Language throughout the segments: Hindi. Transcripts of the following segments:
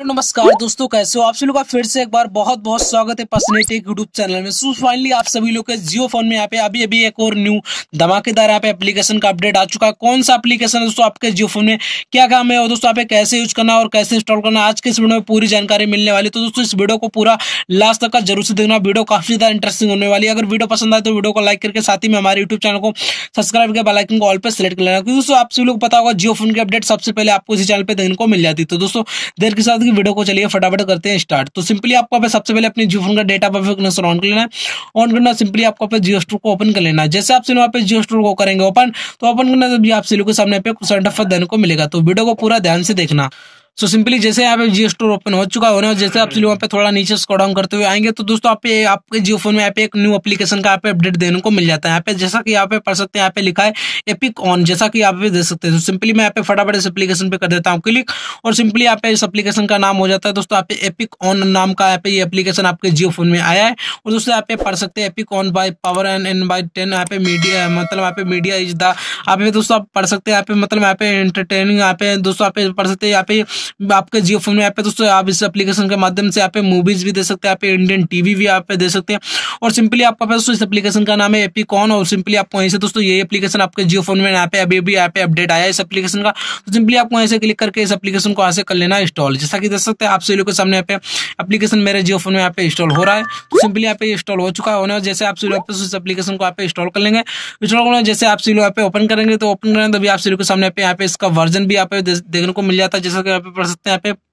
नमस्कार दोस्तों, कैसे हो आप सभी लोग? का फिर से एक बार बहुत बहुत स्वागत है पर्सनली यूट्यूब चैनल में। सो फाइनली आप सभी लोग के जियो फ़ोन में यहाँ पे अभी अभी एक और न्यू धमाकेदार यहाँ पे एप्लीकेशन का अपडेट आ चुका है। कौन सा एप्लीकेशन है दोस्तों आपके जियो फ़ोन में? क्या काम है और दोस्तों आप कैसे यूज़ करना और कैसे इंस्टॉल करना? आज के इस वीडियो में पूरी जानकारी मिलने वाली तो दोस्तों, इस वीडियो को पूरा लास्ट तक का ज़रूर से देखना। वीडियो काफ़ी ज़्यादा इंटरेस्टिंग होने वाली है। अगर वीडियो पसंद आए तो वीडियो को लाइक करके साथ ही में हमारे यूट्यूब चैनल को सब्सक्राइब करके बेलाइकन को ऑल पे सिलेक्ट कर लेना। क्योंकि दोस्तों, आप सभी लोग पता होगा जियो फ़ोन की अपडेट सबसे पहले आपको इसी चैनल पर देखने को मिल जाती तो दोस्तों, देर के साथ वीडियो को चलिए फटाफट करते हैं स्टार्ट। तो सिंपली आपको सबसे पहले अपने जियो फ़ोन का डेटा कनेक्शन ऑन कर लेना ऑन करना सिंपली आपको जियो स्टोर को ओपन कर लेना जैसे आप वहाँ पे जियो स्टोर को करेंगे ओपन तो ओपन करना तो आप सिलो के सामने पे कुछ देने को मिलेगा। तो वीडियो को पूरा ध्यान से देखना। सो सिंपली जैसे यहाँ पे जियो स्टोर ओपन हो चुका होने और जैसे आप वहाँ पे थोड़ा नीचे स्क्रॉल डाउन करते हुए आएँगे तो दोस्तों आप आपके जियो फ़ोन में यहाँ पे एक न्यू एप्लीकेशन का यहाँ पे अपडेट देने को मिल जाता है यहाँ पे जैसा कि यहाँ पे पढ़ सकते हैं यहाँ पे लिखा है एपिक ऑन जैसा कि यहाँ पे दे सकते हैं तो सिंपली मैं यहाँ पे फटाफट इस एप्लीकेशन पे कर देता हूँ क्लिक और सिंपली यहाँ पे इस एप्लीकेशन का नाम हो जाता है दोस्तों यहाँ पे एपिक ऑन नाम का यहाँ पे ये एप्लीकेशन आपके जियो फ़ोन में आया है और दोस्तों यहाँ पे पढ़ सकते हैं epic on by power and n by ten यहाँ पे मीडिया मतलब यहाँ पे मीडिया इज़ द यहाँ पे दोस्तों आप पढ़ सकते हैं यहाँ पे मतलब यहाँ पे एंटरटेनिंग यहाँ पे दोस्तों यहाँ पे पढ़ सकते हैं यहाँ पे आपके जियो फ़ोन में यहाँ पे दोस्तों, आप इस एप्लीकेशन के माध्यम से यहाँ पे मूवीज़ भी दे सकते हैं यहाँ पे इंडियन टीवी भी आप दे सकते हैं। और सिंपली आपका दोस्तों इस एप्लीकेशन का नाम है एपी कॉन और सिंपली आपको वहीं से, दोस्तों, ये एप्लीकेशन आपके जियो फ़ोन में यहाँ पे अभी अभी यहाँ पे अपडेट आया इस एप्लीकेशन का। तो सिंपली आपको वहीं से क्लिक करके इस एप्लीकेशन को ऐसे कर लेना इंस्टॉल जैसा कि देख सकते हैं, आप सभी के सामने यहाँ एप्लीकेशन मेरे जियो फ़ोन में यहाँ पे इंस्टॉल हो रहा है। तो सिंपली यहाँ पे इंस्टॉल हो चुका है, जैसे आप सभी इस एप्लीकेशन को यहाँ पे इंस्टॉल कर लेंगे। इंस्टॉल करना जैसे आप सभी पे ओपन करेंगे तो ओपन करेंगे, तभी आप सभी के सामने यहाँ पे इसका वर्जन भी यहाँ पे देखने को मिल जाता है। जैसा कि पढ़ सकते हैं यहाँ पे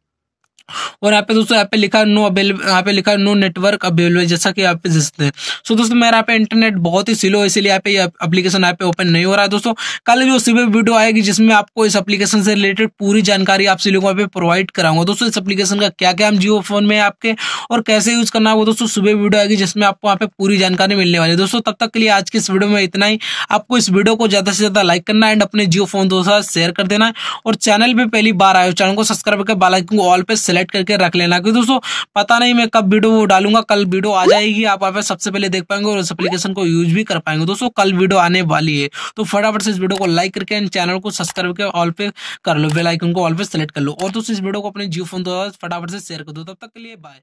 और यहाँ पे दोस्तों, यहाँ पे लिखा नो अवेलेबल यहाँ पे लिखा नो नेटवर्क अवेलेबल जैसा कि यहाँ पे जिसते हैं सो दोस्तों, मेरा यहाँ पे इंटरनेट बहुत ही स्लो है, इसीलिए यहाँ पे एप्लीकेशन यहाँ पे ओपन नहीं हो रहा है दोस्तों। कल जो सुबह वीडियो आएगी, जिसमें आपको इस एप्लीकेशन से रिलेटेड पूरी जानकारी आप सभी लोगों पे प्रोवाइड कराऊँगा। दोस्तों, इस एप्लीकेशन का क्या क्या हम जियो फ़ोन में आपके, और कैसे यूज़ करना है वो दोस्तों, सुबह वीडियो आएगी, जिसमें आपको यहाँ पे पूरी जानकारी मिलने वाली है। दोस्तों, तब तक के लिए आज की इस वीडियो में इतना ही। आपको इस वीडियो को ज़्यादा से ज़्यादा लाइक करना एंड अपने जियो फ़ोन दोस्तों शेयर कर देना। और चैनल पे पहली बार आए चैनल को सब्सक्राइब करके बालाइकन को ऑल पे सेलेक्ट करके रख लेना, क्योंकि दोस्तों, पता नहीं मैं कब वीडियो डालूँगा, कल वीडियो आ जाएगी, आप आप सबसे पहले देख पाएँगे और उस एप्लीकेशन को यूज़ भी कर पाएँगे। दोस्तों, कल वीडियो आने वाली है तो फटाफट से इस वीडियो को लाइक करके एंड चैनल को सब्सक्राइब करके ऑल पे कर लो बेलाइकन को ऑल पे सेलेक्ट कर लो। और दोस्तों, इस वीडियो को अपने जियो फ़ोन फटाफट से शेयर कर दो। तब तक के लिए बाय